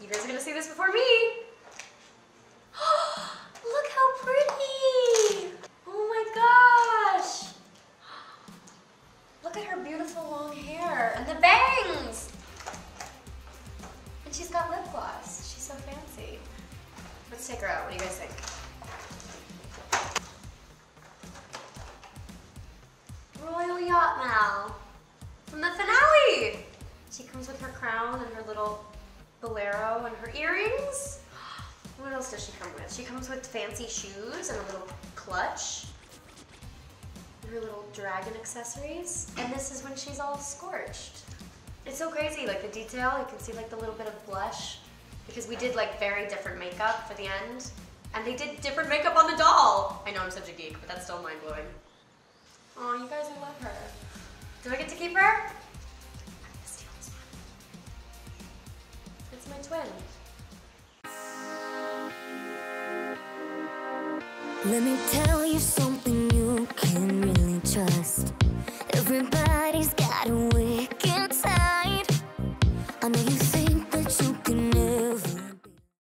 You guys are gonna see this before me. Look how pretty! Oh my gosh! Look at her beautiful long hair and the bangs! And she's got lip gloss. She's so fancy. Let's take her out. What do you guys think? Royal Yacht Mal from the finale. She comes with her crown and her little bolero and her earrings. What else does she come with? She comes with fancy shoes and a little clutch. Her little dragon accessories. And this is when she's all scorched. It's so crazy, like the detail, you can see like the little bit of blush because we did like very different makeup for the end. And they did different makeup on the doll. I know I'm such a geek, but that's still mind blowing. Oh, you guys, I love her. Do I get to keep her? my. Let me tell you something you can really trust. Everybody's got a way.